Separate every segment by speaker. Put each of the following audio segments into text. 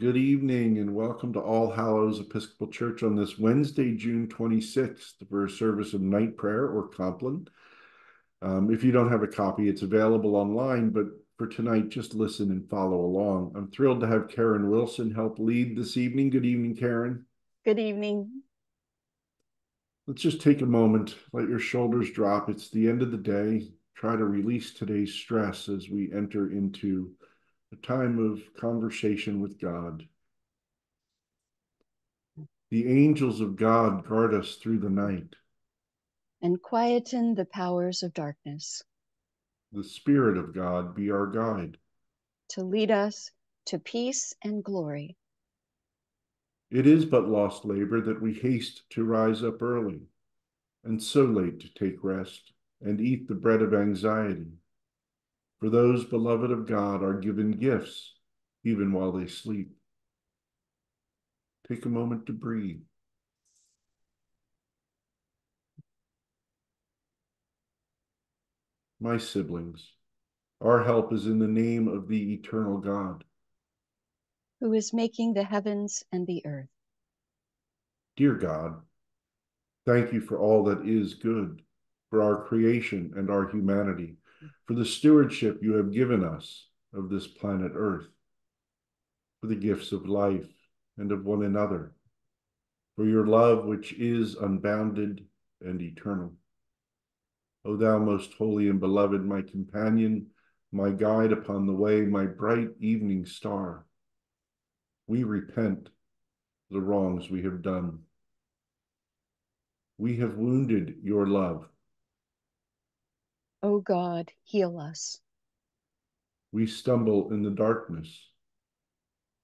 Speaker 1: Good evening and welcome to All Hallows Episcopal Church on this Wednesday, June 26th, for a service of night prayer or Compline. Um, if you don't have a copy, it's available online, but for tonight, just listen and follow along. I'm thrilled to have Karen Wilson help lead this evening. Good evening, Karen.
Speaker 2: Good evening.
Speaker 1: Let's just take a moment, let your shoulders drop. It's the end of the day. Try to release today's stress as we enter into a time of conversation with God. The angels of God guard us through the night.
Speaker 2: And quieten the powers of darkness.
Speaker 1: The Spirit of God be our guide.
Speaker 2: To lead us to peace and glory.
Speaker 1: It is but lost labor that we haste to rise up early, and so late to take rest and eat the bread of anxiety for those beloved of God are given gifts even while they sleep. Take a moment to breathe. My siblings, our help is in the name of the eternal God,
Speaker 2: who is making the heavens and the earth.
Speaker 1: Dear God, thank you for all that is good, for our creation and our humanity for the stewardship you have given us of this planet Earth, for the gifts of life and of one another, for your love which is unbounded and eternal. O thou most holy and beloved, my companion, my guide upon the way, my bright evening star, we repent the wrongs we have done. We have wounded your love
Speaker 2: O God, heal us.
Speaker 1: We stumble in the darkness.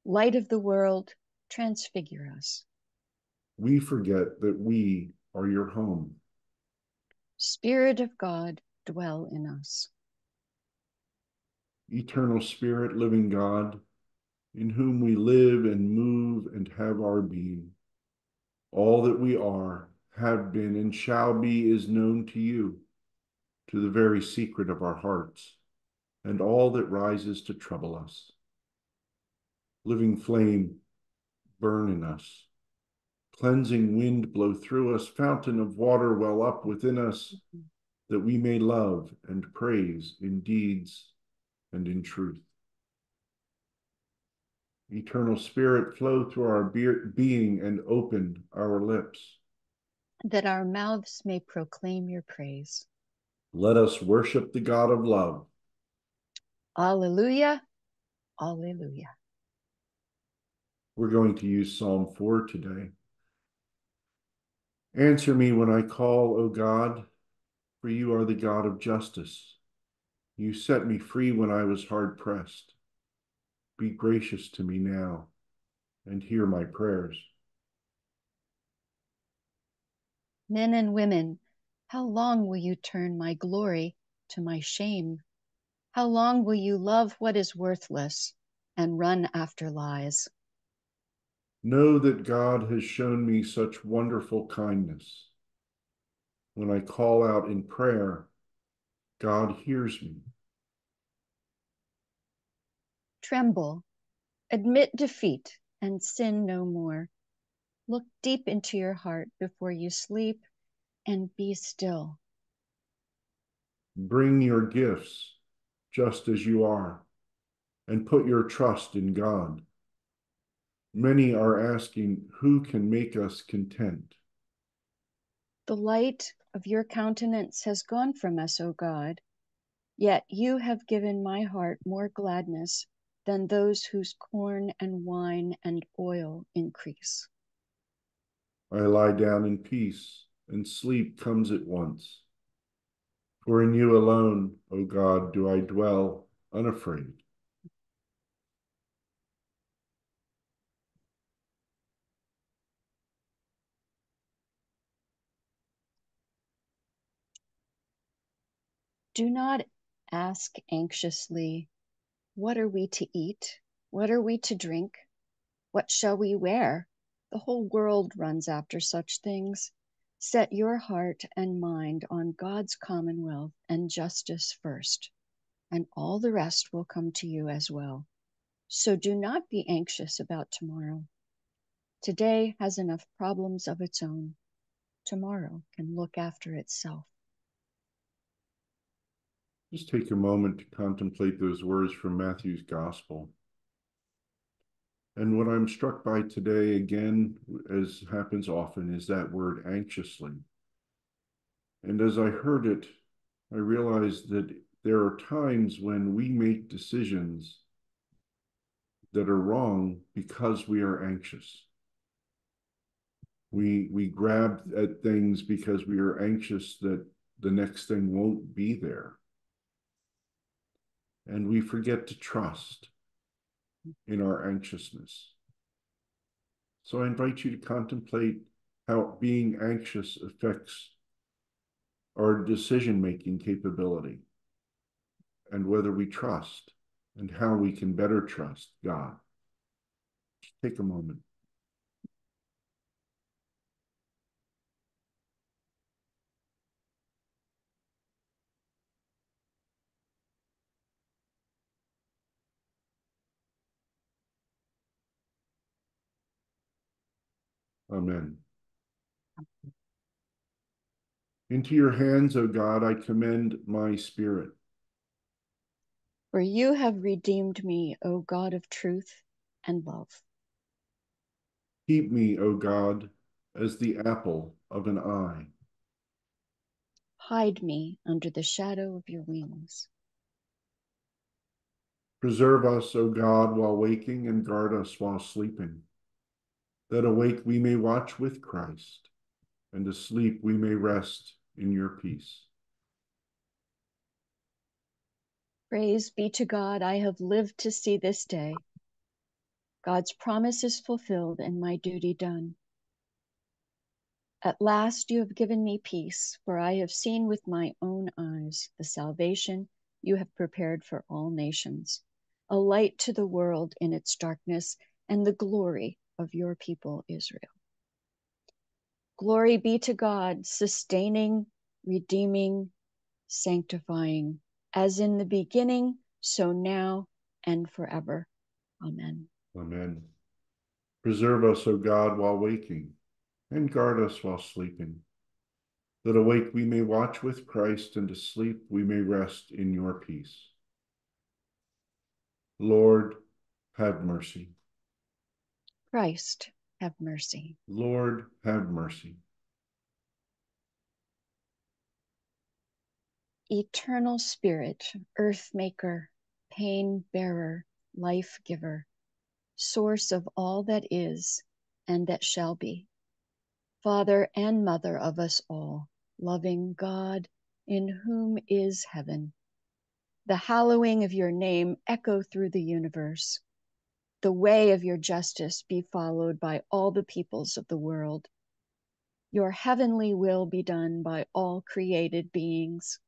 Speaker 2: Light of the world, transfigure us.
Speaker 1: We forget that we are your home.
Speaker 2: Spirit of God, dwell in us.
Speaker 1: Eternal Spirit, living God, in whom we live and move and have our being. All that we are, have been, and shall be is known to you to the very secret of our hearts and all that rises to trouble us. Living flame, burn in us. Cleansing wind blow through us, fountain of water well up within us, that we may love and praise in deeds and in truth. Eternal Spirit, flow through our be being and open our lips.
Speaker 2: That our mouths may proclaim your praise.
Speaker 1: Let us worship the God of love.
Speaker 2: Alleluia. Alleluia.
Speaker 1: We're going to use Psalm 4 today. Answer me when I call, O God, for you are the God of justice. You set me free when I was hard pressed. Be gracious to me now and hear my prayers.
Speaker 2: Men and women, how long will you turn my glory to my shame? How long will you love what is worthless and run after lies?
Speaker 1: Know that God has shown me such wonderful kindness. When I call out in prayer, God hears me.
Speaker 2: Tremble, admit defeat, and sin no more. Look deep into your heart before you sleep and be still.
Speaker 1: Bring your gifts just as you are and put your trust in God. Many are asking, Who can make us content?
Speaker 2: The light of your countenance has gone from us, O God, yet you have given my heart more gladness than those whose corn and wine and oil increase.
Speaker 1: I lie down in peace and sleep comes at once. For in you alone, O God, do I dwell unafraid.
Speaker 2: Do not ask anxiously, What are we to eat? What are we to drink? What shall we wear? The whole world runs after such things. Set your heart and mind on God's commonwealth and justice first, and all the rest will come to you as well. So do not be anxious about tomorrow. Today has enough problems of its own. Tomorrow can look after itself.
Speaker 1: Just take a moment to contemplate those words from Matthew's Gospel. And what I'm struck by today, again, as happens often, is that word anxiously. And as I heard it, I realized that there are times when we make decisions that are wrong because we are anxious. We, we grab at things because we are anxious that the next thing won't be there. And we forget to trust in our anxiousness. So I invite you to contemplate how being anxious affects our decision making capability and whether we trust and how we can better trust God. Just take a moment. Amen. Into your hands, O God, I commend my spirit.
Speaker 2: For you have redeemed me, O God of truth and love.
Speaker 1: Keep me, O God, as the apple of an eye.
Speaker 2: Hide me under the shadow of your wings.
Speaker 1: Preserve us, O God, while waking, and guard us while sleeping that awake we may watch with Christ, and asleep we may rest in your peace.
Speaker 2: Praise be to God, I have lived to see this day. God's promise is fulfilled and my duty done. At last you have given me peace, for I have seen with my own eyes the salvation you have prepared for all nations, a light to the world in its darkness and the glory of your people, Israel. Glory be to God, sustaining, redeeming, sanctifying, as in the beginning, so now and forever. Amen.
Speaker 1: Amen. Preserve us, O God, while waking, and guard us while sleeping, that awake we may watch with Christ, and asleep we may rest in your peace. Lord, have mercy.
Speaker 2: Christ, have mercy.
Speaker 1: Lord, have mercy.
Speaker 2: Eternal Spirit, earth maker, pain bearer, life giver, source of all that is and that shall be, Father and Mother of us all, loving God, in whom is heaven. The hallowing of your name echo through the universe the way of your justice be followed by all the peoples of the world. Your heavenly will be done by all created beings.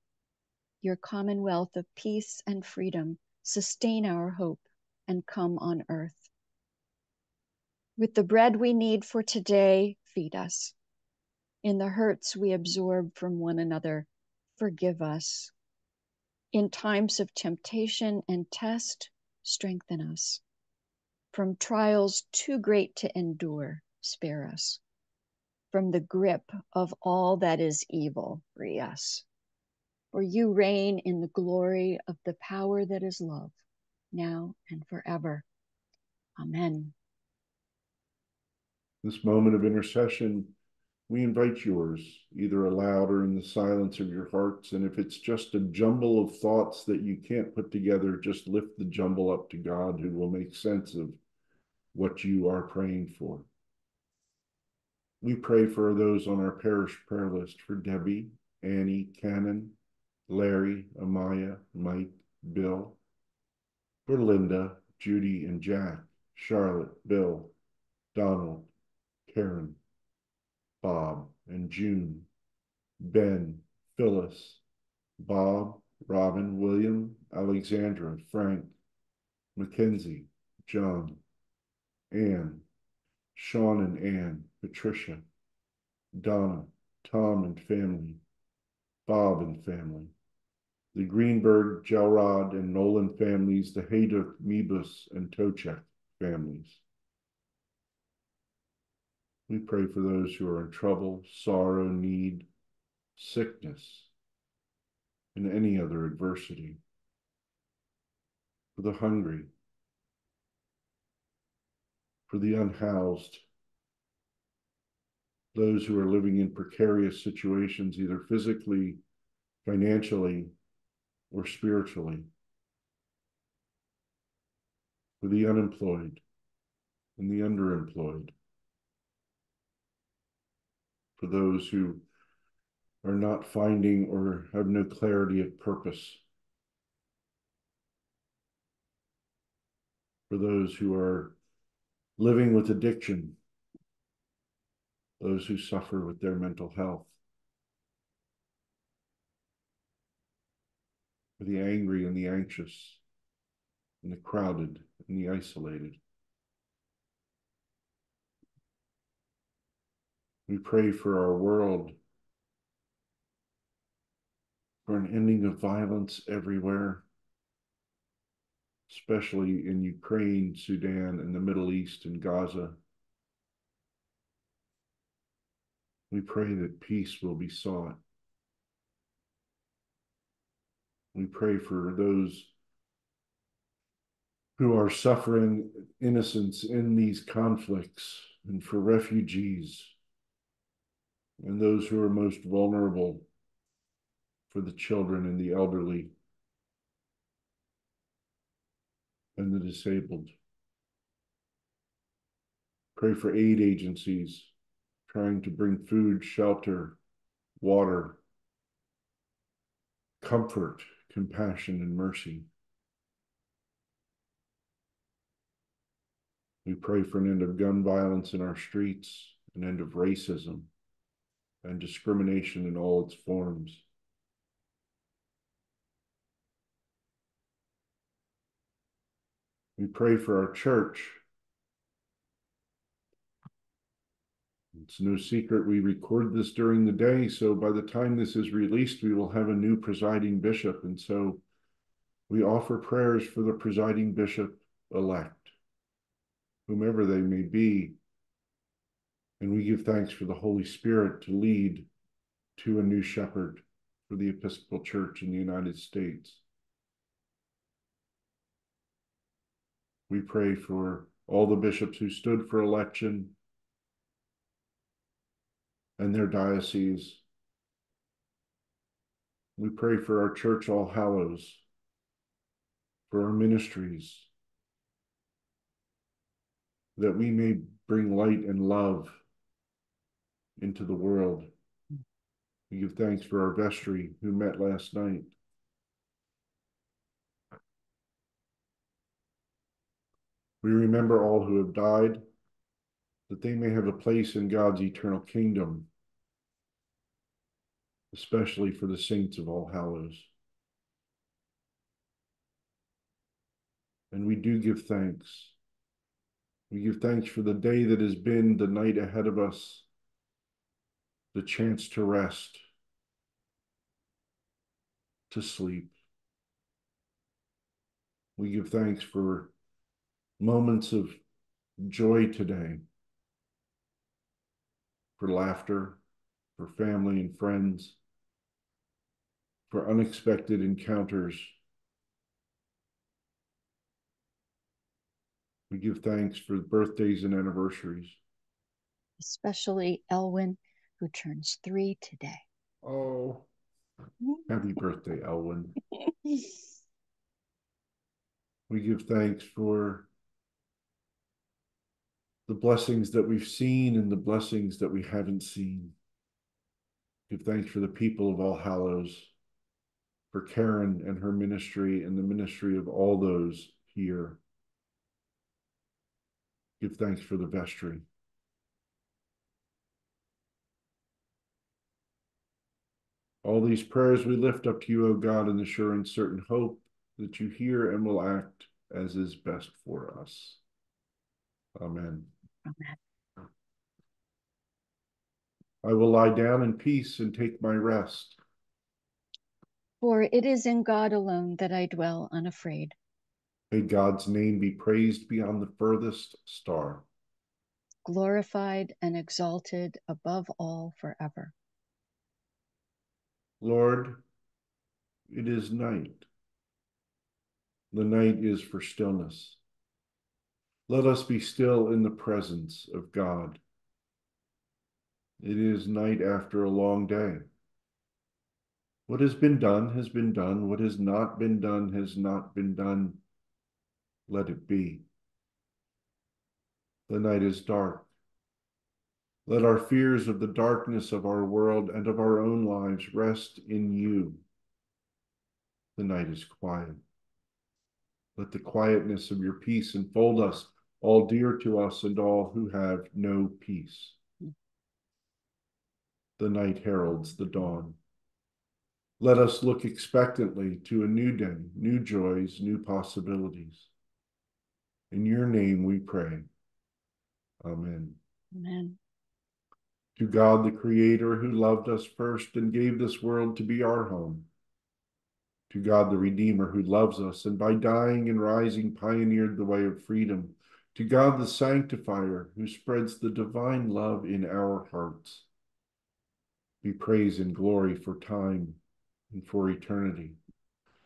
Speaker 2: Your commonwealth of peace and freedom sustain our hope and come on earth. With the bread we need for today, feed us. In the hurts we absorb from one another, forgive us. In times of temptation and test, strengthen us. From trials too great to endure, spare us. From the grip of all that is evil, free us. For you reign in the glory of the power that is love, now and forever. Amen.
Speaker 1: This moment of intercession, we invite yours, either aloud or in the silence of your hearts. And if it's just a jumble of thoughts that you can't put together, just lift the jumble up to God who will make sense of what you are praying for. We pray for those on our parish prayer list for Debbie, Annie, Cannon, Larry, Amaya, Mike, Bill, for Linda, Judy, and Jack, Charlotte, Bill, Donald, Karen, Bob, and June, Ben, Phyllis, Bob, Robin, William, Alexandra, Frank, Mackenzie, John, Anne, Sean and Anne, Patricia, Donna, Tom and family, Bob and family, the Greenberg, Gelrod, and Nolan families, the Hayduk, Mebus, and Tochek families. We pray for those who are in trouble, sorrow, need, sickness, and any other adversity. For the hungry, for the unhoused, those who are living in precarious situations, either physically, financially, or spiritually, for the unemployed and the underemployed, for those who are not finding or have no clarity of purpose, for those who are living with addiction, those who suffer with their mental health, for the angry and the anxious, and the crowded and the isolated. We pray for our world, for an ending of violence everywhere especially in Ukraine, Sudan, and the Middle East and Gaza. We pray that peace will be sought. We pray for those who are suffering innocents in these conflicts and for refugees and those who are most vulnerable for the children and the elderly. and the disabled. Pray for aid agencies trying to bring food, shelter, water, comfort, compassion, and mercy. We pray for an end of gun violence in our streets, an end of racism and discrimination in all its forms. We pray for our church. It's no secret we record this during the day, so by the time this is released, we will have a new presiding bishop. And so we offer prayers for the presiding bishop elect, whomever they may be. And we give thanks for the Holy Spirit to lead to a new shepherd for the Episcopal Church in the United States. We pray for all the bishops who stood for election and their dioceses. We pray for our church, All Hallows, for our ministries, that we may bring light and love into the world. We give thanks for our vestry who met last night. We remember all who have died, that they may have a place in God's eternal kingdom, especially for the saints of All Hallows. And we do give thanks. We give thanks for the day that has been, the night ahead of us, the chance to rest, to sleep. We give thanks for moments of joy today, for laughter, for family and friends, for unexpected encounters. We give thanks for birthdays and anniversaries.
Speaker 2: Especially Elwin, who turns three today.
Speaker 1: Oh, happy birthday, Elwin. we give thanks for the blessings that we've seen and the blessings that we haven't seen. Give thanks for the people of All Hallows, for Karen and her ministry and the ministry of all those here. Give thanks for the vestry. All these prayers we lift up to you, O God, in the sure and certain hope that you hear and will act as is best for us. Amen. Amen. I will lie down in peace and take my rest.
Speaker 2: For it is in God alone that I dwell unafraid.
Speaker 1: May God's name be praised beyond the furthest star.
Speaker 2: glorified and exalted above all forever.
Speaker 1: Lord, it is night. The night is for stillness. Let us be still in the presence of God. It is night after a long day. What has been done has been done. What has not been done has not been done. Let it be. The night is dark. Let our fears of the darkness of our world and of our own lives rest in you. The night is quiet. Let the quietness of your peace enfold us, all dear to us and all who have no peace. The night heralds the dawn. Let us look expectantly to a new day, new joys, new possibilities. In your name we pray. Amen.
Speaker 2: Amen.
Speaker 1: To God, the Creator, who loved us first and gave this world to be our home. To God, the Redeemer, who loves us and by dying and rising pioneered the way of freedom. To God, the Sanctifier, who spreads the divine love in our hearts. Be praise and glory for time and for eternity.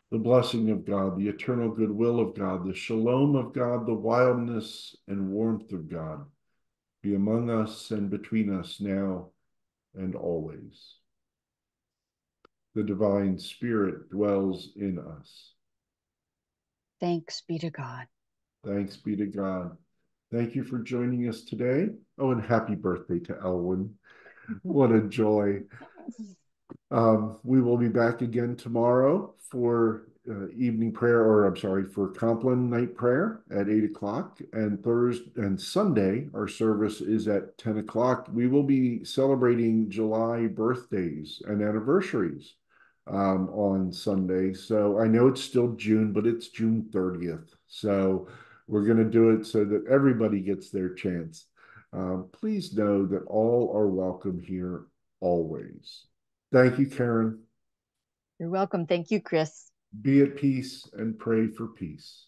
Speaker 1: The blessing of God, the eternal goodwill of God, the shalom of God, the wildness and warmth of God be among us and between us now and always. The divine spirit dwells in us.
Speaker 2: Thanks be to God.
Speaker 1: Thanks be to God. Thank you for joining us today. Oh, and happy birthday to Elwin. What a joy. Um, we will be back again tomorrow for uh, evening prayer, or I'm sorry, for Compline night prayer at eight o'clock, and Thursday and Sunday our service is at ten o'clock. We will be celebrating July birthdays and anniversaries um, on Sunday. So I know it's still June, but it's June thirtieth. So we're going to do it so that everybody gets their chance. Um, please know that all are welcome here always. Thank you, Karen.
Speaker 2: You're welcome. Thank you, Chris.
Speaker 1: Be at peace and pray for peace.